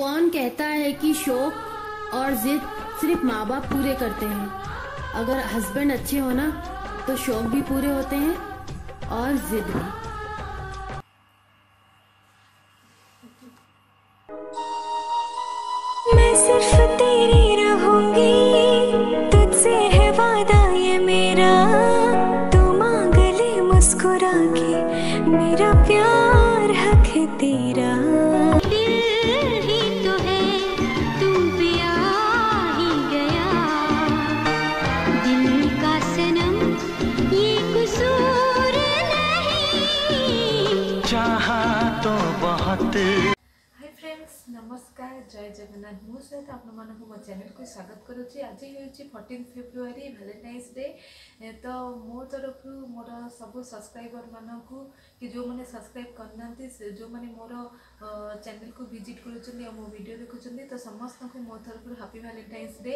कौन कहता है कि शौक और जिद सिर्फ माँ बाप पूरे करते हैं अगर हस्बैंड अच्छे हो ना तो शौक भी पूरे होते हैं और जिद भी मैं सिर्फ तेरी रहूंगी तुझसे है वादा ये मेरा तू मांग ले मुस्कुरा के मेरा प्यार हक तेरा दिल ନମସ୍କାର ଜୟ ଜଗନ୍ନାଥ ମୁଁ ସହିତ ଆପଣମାନଙ୍କୁ ମୋ ଚ୍ୟାନେଲକୁ ସ୍ୱାଗତ କରୁଛି ଆଜି ହେଉଛି ଫର୍ଟିନ୍ ଫେବୃଆରୀ ଭ୍ୟାଲେଣ୍ଟାଇନ୍ସ ଡେ ତ ମୋ ତରଫରୁ ମୋର ସବୁ ସବସ୍କ୍ରାଇବରମାନଙ୍କୁ କି ଯେଉଁମାନେ ସବସ୍କ୍ରାଇବ୍ କରିନାହାନ୍ତି ଯେଉଁମାନେ ମୋର ଚ୍ୟାନେଲ୍କୁ ଭିଜିଟ୍ କରୁଛନ୍ତି ଆଉ ମୋ ଭିଡ଼ିଓ ଦେଖୁଛନ୍ତି ତ ସମସ୍ତଙ୍କୁ ମୋ ତରଫରୁ ହାପି ଭାଲେଣ୍ଟାଇନ୍ସ ଡେ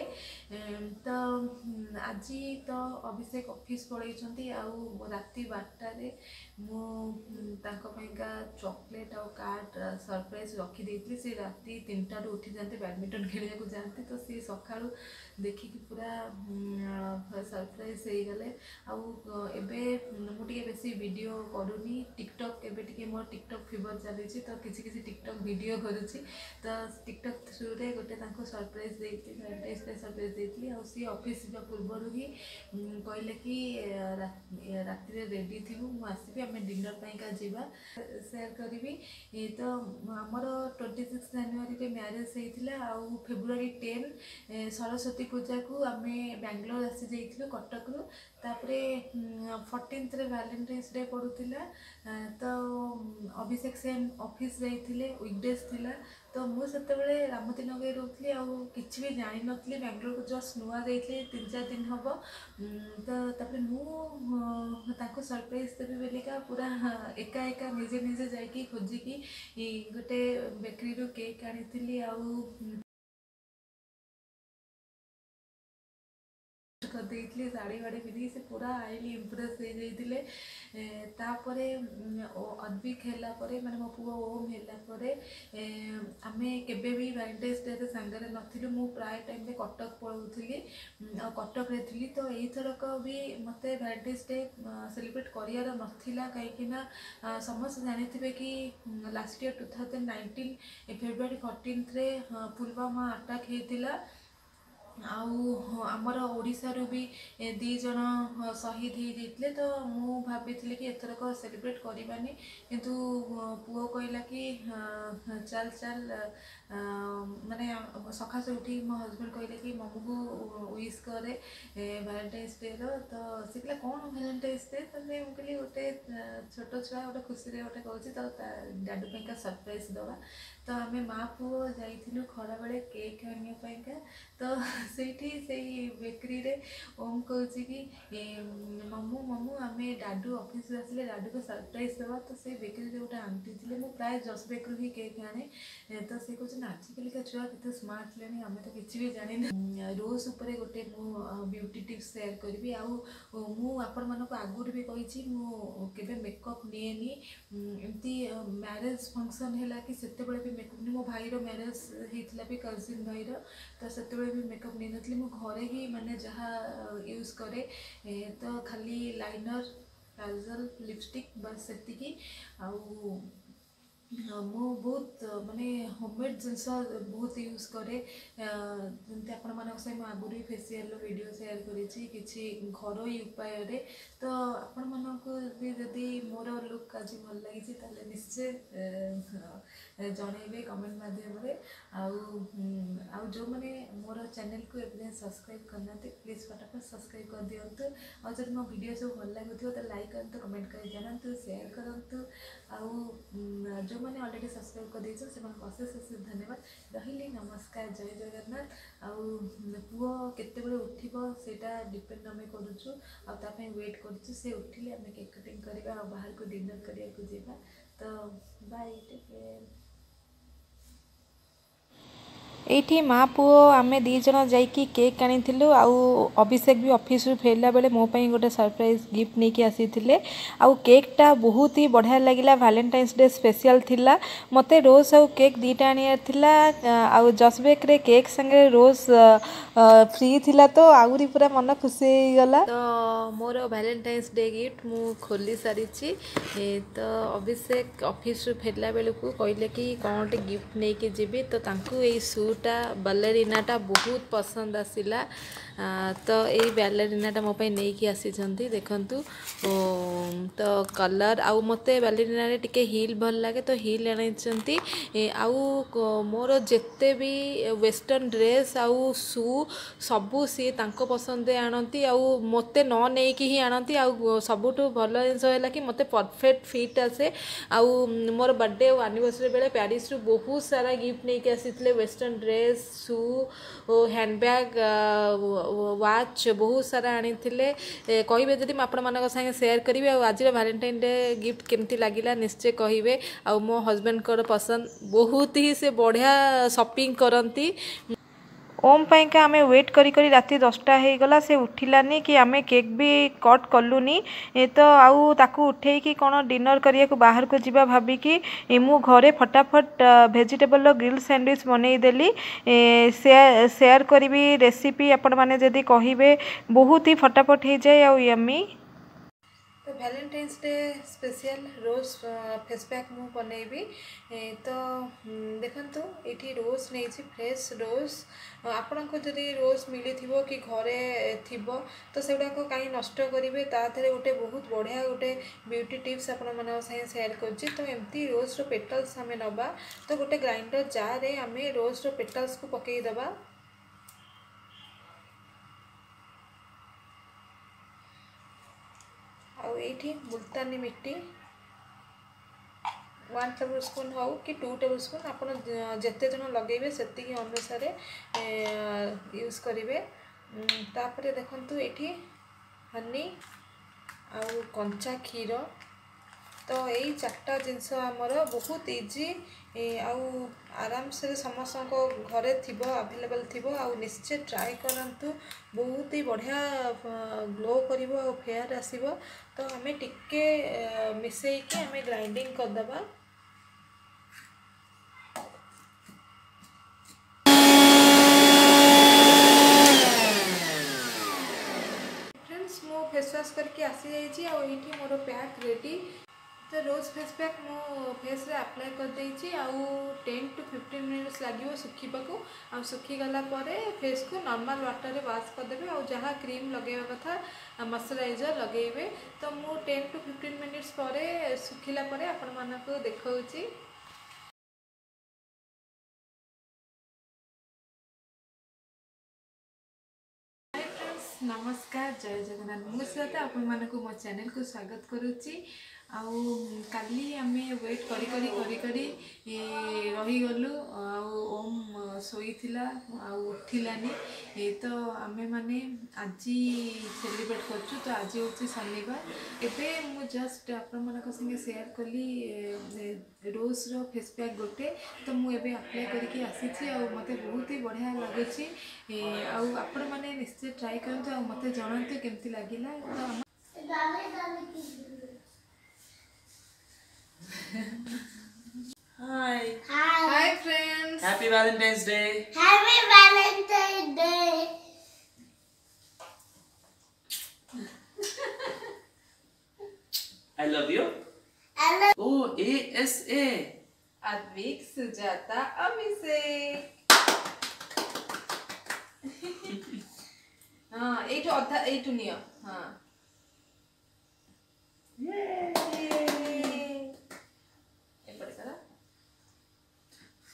ତ ଆଜି ତ ଅଭିଷେକ ଅଫିସ୍ ପଳାଇଛନ୍ତି ଆଉ ରାତି ବାରଟାରେ ମୁଁ ତାଙ୍କ ପାଇଁକା ଚକୋଲେଟ୍ ଆଉ କାର୍ଡ଼ ସରପ୍ରାଇଜ୍ ରଖିଦେଇଥିଲି ସେ ରାତି ତିନିଟାରୁ ଉଠିଯାଆନ୍ତି ବ୍ୟାଡ଼ମିଣ୍ଟନ୍ ଖେଳିବାକୁ ଯାଆନ୍ତି ତ ସେ ସକାଳୁ ଦେଖିକି ପୁରା ସରପ୍ରାଇଜ୍ ହେଇଗଲେ ଆଉ ଏବେ ମୁଁ ଟିକେ ବେଶୀ ଭିଡ଼ିଓ କରୁନି ଟିକ୍ଟକ୍ ଏବେ ଟିକେ ମୋର ଟିକ୍ଟକ୍ ଫିଭର ଚାଲିଛି ତ କିଛି କିଛି କିଛି ଟିକ୍ଟକ୍ ଭିଡ଼ିଓ କରୁଛି ତ ଟିକ୍ଟକ୍ ଥ୍ରୁରେ ଗୋଟେ ତାଙ୍କୁ ସରପ୍ରାଇଜ୍ ଦେଇଥିଲି ଭ୍ୟାଲେଣ୍ଟାଇନ୍ସ ପାଇଁ ସରପ୍ରାଇଜ୍ ଦେଇଥିଲି ଆଉ ସିଏ ଅଫିସ୍ ଯିବା ପୂର୍ବରୁ ହିଁ କହିଲେ କି ରାତିରେ ରେଡ଼ି ଥିବୁ ମୁଁ ଆସିବି ଆମେ ଡିନର୍ ପାଇଁକା ଯିବା ସେୟାର କରିବି ତ ଆମର ଟ୍ୱେଣ୍ଟି ସିକ୍ସ ଜାନୁଆରୀରେ ମ୍ୟାରେଜ୍ ହେଇଥିଲା ଆଉ ଫେବୃଆରୀ ଟେନ୍ ସରସ୍ୱତୀ ପୂଜାକୁ ଆମେ ବାଙ୍ଗଲୋର ଆସିଯାଇଥିଲୁ କଟକରୁ ତାପରେ ଫର୍ଟିନ୍ଥରେ ଭ୍ୟାଲେଣ୍ଟାଇନ୍ସ ଡେ ପଡ଼ୁଥିଲା ତ ଅଭିଷେକ ସେନ୍ ଅଫିସ୍ ଯାଇଥିଲେ ୱିକଡେଜ୍ ଥିଲା ତ ମୁଁ ସେତେବେଳେ ରାମତି ନଗରୀ ରହୁଥିଲି ଆଉ କିଛି ବି ଜାଣିନଥିଲି ବାଙ୍ଗଲୋରକୁ ଜଷ୍ଟ ନୂଆ ଯାଇଥିଲି ତିନି ଚାରି ଦିନ ହେବ ତ ତାପରେ ମୁଁ ତାଙ୍କୁ ସରପ୍ରାଇଜ୍ ଦେବି ବୋଲିକା ପୁରା ଏକା ଏକା ନିଜେ ନିଜେ ଯାଇକି ଖୋଜିକି ଗୋଟେ ବେକରୀରୁ କେକ୍ ଆଣିଥିଲି ଆଉ କରିଦେଇଥିଲି ଶାଢ଼ୀ ଫାଢ଼ୀ ପିନ୍ଧିକି ସେ ପୁରା ଆଇଲି ଇମ୍ପ୍ରେସ୍ ହେଇଯାଇଥିଲେ ତାପରେ ଅଦ୍ୱିକ ହେଲା ପରେ ମାନେ ମୋ ପୁଅ ଓମ୍ ହେଲା ପରେ ଆମେ କେବେ ବି ଭ୍ୟାଲେଣ୍ଟାଇନ୍ସ ଡେ'ରେ ସାଙ୍ଗରେ ନଥିଲୁ ମୁଁ ପ୍ରାୟ ଟାଇମ୍ରେ କଟକ ପଳାଉଥିଲି ଆଉ କଟକରେ ଥିଲି ତ ଏଇଥରକ ବି ମୋତେ ଭ୍ୟାଲେଣ୍ଟାଇନ୍ସ ଡେ ସେଲିବ୍ରେଟ୍ କରିବାର ନଥିଲା କାହିଁକିନା ସମସ୍ତେ ଜାଣିଥିବେ କି last year two thousand nineteen February ଫର୍ଟିନ୍ଥରେ Pulwama attack ହେଇଥିଲା ଆଉ ଆମର ଓଡ଼ିଶାରୁ ବି ଦୁଇ ଜଣ ସହିଦ ହେଇଯାଇଥିଲେ ତ ମୁଁ ଭାବିଥିଲି କି ଏଥରକ ସେଲିବ୍ରେଟ୍ କରିବାନି କିନ୍ତୁ ପୁଅ କହିଲା କି ଚାଲ ଚାଲ ମାନେ ସକାଶେ ଉଠି ମୋ ହଜବେଣ୍ଡ କହିଲେ କି ମମୁକୁ ୱିସ୍ କରେ ଭ୍ୟାଲେଣ୍ଟାଇନ୍ସ ଡେ'ର ତ ସେ କହିଲା କ'ଣ ଭ୍ୟାଲେଣ୍ଟାଇନ୍ସ ଡେ ତାହେଲେ ମୁଁ କହିଲି ଗୋଟେ ଛୋଟ ଛୁଆ ଗୋଟେ ଖୁସିରେ ଗୋଟେ କହୁଛି ତ ତା ଡାଡୁ ପାଇଁକା ସରପ୍ରାଇଜ୍ ଦେବା ତ ଆମେ ମା ପୁଅ ଯାଇଥିଲୁ ଖରାବେଳେ କେକ୍ ଆଣିବା ପାଇଁକା ତ से बेकरी ओम कह मामू मामू आम डाडू अफिस आस डाडू को सरप्राइज दवा तो से बेकरी गोटे आंटी थी मुझे प्राय जस बेकर ही केक् आने तो सी कहते आजिकलिका छुआ कितने स्मार्ट हेल्ले आम तो किसी भी जानी रोज उपर गोटे ब्यूटी टीप्स सेयार करी आपण को आगुरी भी कही मुझे मेकअप निए एमती म्यारेज फंक्शन है कि से मेकअप नहीं मो भाईर म्यारेज होता भी कजिन भाईर ତ ସେତେବେଳେ ବି ମେକଅପ୍ ନେଇନଥିଲି ମୁଁ ଘରେ ହିଁ ମାନେ ଯାହା ୟୁଜ୍ କରେ ତ ଖାଲି ଲାଇନର୍ କାଜଲ୍ ଲିପଷ୍ଟିକ୍ ବାସ୍ ସେତିକି ଆଉ ମୁଁ ବହୁତ ମାନେ ହୋମମେଡ଼୍ ଜିନିଷ ବହୁତ ୟୁଜ୍ କରେ ଯେମିତି ଆପଣମାନଙ୍କ ସହିତ ମୁଁ ଆଗରୁ ବି ଫେସିଆଲ୍ର ଭିଡ଼ିଓ ସେୟାର କରିଛି କିଛି ଘରୋଇ ଉପାୟରେ ତ ଆପଣମାନଙ୍କୁ ବି ଯଦି ମୋର ଲୁକ୍ ଆଜି ଭଲ ଲାଗିଛି ତାହେଲେ ନିଶ୍ଚୟ ଜଣାଇବେ କମେଣ୍ଟ ମାଧ୍ୟମରେ ଆଉ ଆଉ ଯେଉଁମାନେ ମୋର ଚ୍ୟାନେଲ୍କୁ ଏବେ ସବସ୍କ୍ରାଇବ୍ କରିନାହାନ୍ତି ପ୍ଲିଜ୍ ଫଟାଫଟ୍ ସବସ୍କ୍ରାଇବ୍ କରିଦିଅନ୍ତୁ ଆଉ ଯଦି ମୋ ଭିଡ଼ିଓ ସବୁ ଭଲ ଲାଗୁଥିବ ତାହେଲେ ଲାଇକ୍ କରନ୍ତୁ କମେଣ୍ଟ କରି ଜଣାନ୍ତୁ ସେୟାର କରନ୍ତୁ ଆଉ ଯେଉଁମାନେ अलरेडी सब्सक्राइब गरिदिन्छ ସେମାନଙ୍କୁ ଅଶେଷ ଅଶେଷ ଧନ୍ୟବାଦ ରହିଲି ନମସ୍କାର ଜୟ ଜଗନ୍ନାଥ ଆଉ ପୁଅ କେତେବେଳେ ଉଠିବ ସେଇଟା ଡିପେଣ୍ଡ ଆମେ କରୁଛୁ ଆଉ ତା ପାଇଁ ୱେଟ୍ କରୁଛୁ ସେ ଉଠିଲେ ଆମେ କେକ୍ କଟିଂ କରିବା ଆଉ ବାହାରକୁ ଡିନର୍ କରିବାକୁ ଯିବା ତ ବାଏ ଟେକ୍ କେୟାର ଏଇଠି ମା ପୁଅ ଆମେ ଦୁଇ ଜଣ ଯାଇକି କେକ୍ ଆଣିଥିଲୁ ଆଉ ଅଭିଷେକ ବି ଅଫିସରୁ ଫେରିଲା ବେଳେ ମୋ ପାଇଁ ଗୋଟେ ସରପ୍ରାଇଜ୍ ଗିଫ୍ଟ ନେଇକି ଆସିଥିଲେ ଆଉ କେକ୍ଟା ବହୁତ ହି ବଢ଼ିଆ ଲାଗିଲା ଭାଲେଣ୍ଟାଇନ୍ସ ଡେ ସ୍ପେଶିଆଲ୍ ଥିଲା ମୋତେ ରୋଜ୍ ଆଉ କେକ୍ ଦୁଇଟା ଆଣିବାର ଥିଲା ଆଉ ଜସ୍ ବେକ୍ରେ କେକ୍ ସାଙ୍ଗରେ ରୋଜ୍ ଫ୍ରି ଥିଲା ତ ଆହୁରି ପୁରା ମନ ଖୁସି ହେଇଗଲା ତ ମୋର ଭାଲେଣ୍ଟାଇନ୍ସ ଡେ ଗିଫ୍ଟ ମୁଁ ଖୋଲି ସାରିଛି ତ ଅଭିଷେକ ଅଫିସରୁ ଫେରିଲା ବେଳକୁ କହିଲେ କି କ'ଣ ଗୋଟେ ଗିଫ୍ଟ ନେଇକି ଯିବି ତ ତାଙ୍କୁ ଏଇ ସୁଟ୍ ଯେଉଁଟା ବାଲେରିନାଟା ବହୁତ ପସନ୍ଦ ଆସିଲା ତ ଏଇ ବାଲେରିନାଟା ମୋ ପାଇଁ ନେଇକି ଆସିଛନ୍ତି ଦେଖନ୍ତୁ ତ କଲର୍ ଆଉ ମୋତେ ବାଲେରିନାରେ ଟିକେ ହିଲ୍ ଭଲ ଲାଗେ ତ ହିଲ୍ ଆଣିଛନ୍ତି ଆଉ ମୋର ଯେତେ ବି ୱେଷ୍ଟର୍ଣ୍ଣ ଡ୍ରେସ୍ ଆଉ ସୁ ସବୁ ସିଏ ତାଙ୍କ ପସନ୍ଦରେ ଆଣନ୍ତି ଆଉ ମୋତେ ନ ନେଇକି ହିଁ ଆଣନ୍ତି ଆଉ ସବୁଠୁ ଭଲ ଜିନିଷ ହେଲା କି ମୋତେ ପରଫେକ୍ଟ ଫିଟ୍ ଆସେ ଆଉ ମୋର बर्थडे और आनिभर्सरी ବେଳେ प्यारिस ବହୁତ ସାରା ଗିଫ୍ଟ ନେଇକି ଆସିଥିଲେ western western dress shoe handbag watch ବହୁତ ସାରା ଆଣିଥିଲେ କହିବେ ଯଦି ମୁଁ ଆପଣମାନଙ୍କ ସାଙ୍ଗେ ସେୟାର କରିବି ଆଉ ଆଜିର ଭାଲେଣ୍ଟାଇନ୍ ଡେ ଗିଫ୍ଟ କେମିତି ଲାଗିଲା ନିଶ୍ଚୟ କହିବେ ଆଉ ମୋ ହଜବେଣ୍ଡଙ୍କର ପସନ୍ଦ ବହୁତ ହିଁ ସେ ବଢ଼ିଆ ସପିଂ କରନ୍ତି ଓମ୍ ପାଇଁକା ଆମେ ୱେଟ୍ କରି କରି ରାତି ଦଶଟା ହେଇଗଲା ସେ ଉଠିଲାନି କି ଆମେ କେକ୍ ବି କଟ୍ କଲୁନି ତ ଆଉ ତାକୁ ଉଠେଇକି କ'ଣ ଡିନର୍ କରିବାକୁ ବାହାରକୁ ଯିବା ଭାବିକି ମୁଁ ଘରେ ଫଟାଫଟ୍ ଭେଜିଟେବଲ୍ର ଗ୍ରିଲ୍ ସ୍ୟାଣ୍ଡୱିଚ୍ ବନେଇଦେଲି ସେୟାର କରିବି ରେସିପି ଆପଣମାନେ ଯଦି କହିବେ ବହୁତ ହି ଫଟାଫଟ୍ ହେଇଯାଏ ଆଉ yummy Valentine's day special rose face pack मु बनैबी तो देखु ये रोज नहीं फ्रेश रोज आपण को जदि रोज मिली कि घरे थी तो से गुड़ाक कहीं नष्ट करेंगे ताहर गोटे बहुत बढ़िया गोटे ब्यूटी टिप्स आपण सेयार करुच्छे तो पेटल्स आम नवा तो गोटे ग्राइंडर जारे आम रोज्र पेटल्स को पकईदे ଏଇଠି multani mitti one table spoon ହେଉ କି ଟୁ ଟେବୁଲ୍ ସ୍ପୁନ୍ ଆପଣ ଯେତେ ଜଣ ଲଗାଇବେ ସେତିକି ଅନୁସାରେ ୟୁଜ୍ କରିବେ ତାପରେ ଦେଖନ୍ତୁ ଏଠି ହନି ଆଉ କଞ୍ଚା କ୍ଷୀର ତ ଏଇ ଚାରିଟା ଜିନିଷ ଆମର ବହୁତ ଇଜି ଆଉ ଆରାମସେ ସମସ୍ତଙ୍କ ଘରେ ଥିବ ଆଭେଲେବଲ୍ ଥିବ ଆଉ ନିଶ୍ଚୟ ଟ୍ରାଏ କରନ୍ତୁ ବହୁତ ହି ବଢ଼ିଆ ଗ୍ଲୋ କରିବ ଆଉ ଫେୟାର୍ ଆସିବ ତ ଆମେ ଟିକେ ମିଶାଇକି ଆମେ ଗ୍ରାଇଣ୍ଡିଂ କରିଦେବା ଫେସ୍ ୱାଶ୍ କରିକି ଆସିଯାଇଛି ଆଉ ଏଇଠି ମୋର ପ୍ୟାକ୍ ରେଡ଼ି तो रोज फेस पैक मो फेस आप्लाई करदे आउ टेन टू फिफ्टीन मिनिट्स लगे शुखा को आखिगला फेस को नर्माल व्टर में व्वाश करदे आ क्रीम लगे कथा मश्चराइजर लगे तो मुझे टेन टू फिफ्टीन मिनिट्स पर सुखला आपण मानक देखा नमस्कार जय जगन्नाथ मुझे आप चेल को स्वागत करुच्ची ଆଉ କାଲି ଆମେ ୱେଟ୍ କରି କରି କରି କରି ରହିଗଲୁ ଆଉ ଓମ୍ ଶୋଇଥିଲା ଆଉ ଉଠିଲାନି ତ ଆମେମାନେ ଆଜି ସେଲିବ୍ରେଟ୍ କରୁଛୁ ତ ଆଜି ହେଉଛି ଶନିବାର ଏବେ ମୁଁ ଜଷ୍ଟ ଆପଣମାନଙ୍କ ସାଙ୍ଗେ ସେୟାର୍ କଲି ରୋଜ୍ର ଫେସ୍ ପ୍ୟାକ୍ ଗୋଟେ ତ ମୁଁ ଏବେ ଆପ୍ଲାଏ କରିକି ଆସିଛି ଆଉ ମୋତେ ବହୁତ ହି ବଢ଼ିଆ ଲାଗୁଛି ଆଉ ଆପଣମାନେ ନିଶ୍ଚୟ ଟ୍ରାଏ କରନ୍ତୁ ଆଉ ମୋତେ ଜଣାନ୍ତୁ କେମିତି ଲାଗିଲା ତ Hi. Hi. Hi friends. Happy Valentine's Day. Happy Valentine's Day. I love you. I love O oh, A S A. Advik Sujata Amise. হ্যাঁ এইটু অর্থাৎ to নিও হ্যাঁ ah.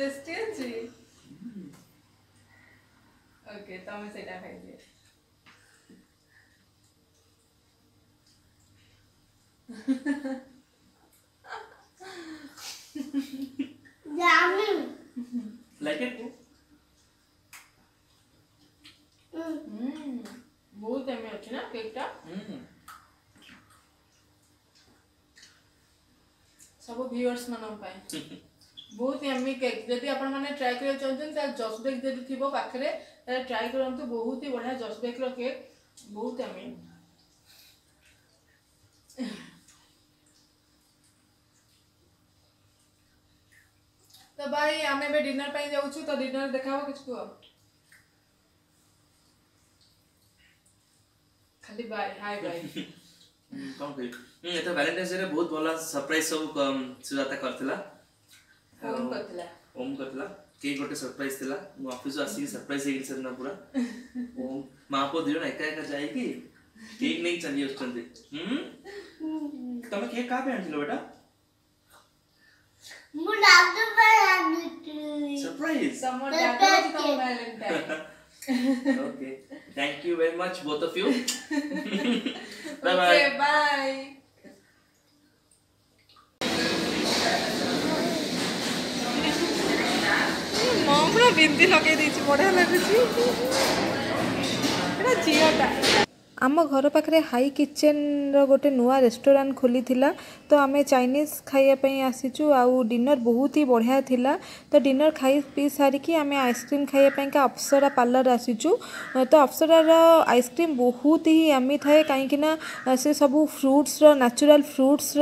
क्रिस्टियन जी ওকে তো আমি সেটা খাই দিয়ে like it mm. বহুত এমনি হচ্ছে না কেকটা সব ভিউয়ার্স মানব পায় ବହୁତ ୟମ୍ମି କେକ୍ ଯଦି ଆପଣମାନେ ଟ୍ରାଏ କରିବାକୁ ଚାହୁଁଛନ୍ତି ତାହେଲେ ଜସ୍ ବେକ୍ ଯଦି ଥିବ ପାଖରେ ତାହେଲେ ଟ୍ରାଏ କରନ୍ତୁ ବହୁତ ହି ବଢ଼ିଆ ଜସ୍ ବେକ୍ର କେକ୍ ବହୁତ ୟମ୍ମି ତ ଭାଇ ଆମେ ଏବେ ଡିନର ପାଇଁ ଯାଉଛୁ ତ ଡିନର ଦେଖାହବ କିଛି କୁହ ଖାଲି ବାଇ ହାଇ ବାଇ କ'ଣ କହିବି ଏଥର ଭ୍ୟାଲେଣ୍ଟାଇନ୍ସ ଡେରେ ବହୁତ ଭଲ ସରପ୍ରାଇଜ୍ ସବୁ ସୁଜାତା କରିଥିଲା ଓମ୍ କହିଥିଲା କେହି ଗୋଟେ ସରପ୍ରାଇଜ ଥିଲା ମୁଁ ଅଫିସରୁ ଆସିକି ସରପ୍ରାଇଜ ହେଇଗଲି ସେଦିନ ପୁରା ଓମ୍ ମା ପୁଅ ଦି ଜଣ ଏକା ଏକା ଯାଇକି କେକ୍ ନେଇକି ଚାଲି ଆସୁଛନ୍ତି ତମେ କେକ୍ କାହା ପାଇଁ ଆଣିଥିଲ ବେଟା ମୁଁ ଡାକ୍ତର ପାଇଁ ଆଣିଥିଲି ସରପ୍ରାଇଜ ତମ ଡାକ୍ତର ତମ Valentine okay thank you very much both of you bye bye okay, bye ହଁ ପୁରା ବିନ୍ଦି ଲଗେଇ ଦେଇଛି ବଢ଼ିଆ ଲାଗୁଛି ଏଇଟା ଝିଅଟା आम घर पाखे हाई किचेन रोटे नुआ रेस्टोरेंट खोली तो आम चाइनिज खाइबापी आसीचु आउ डर बहुत ही बढ़िया था तो डिनर खाई पी सारिकी आम आइसक्रीम खाइबापी अप्सरा पार्लर आसीचु तो अप्सरार आईसक्रीम बहुत ही आमी थाए कहीं सब फ्रुट्स न्याचुराल फ्रुट्स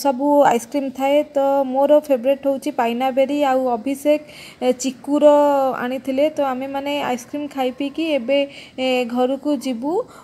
रबू आईसक्रीम थाए तो मोर फेवरेट हूँ पाइनाबेरी आउ अभिषेक चिकूर आनी तो आम मैंने आइसक्रीम खाई कि घर को जीवु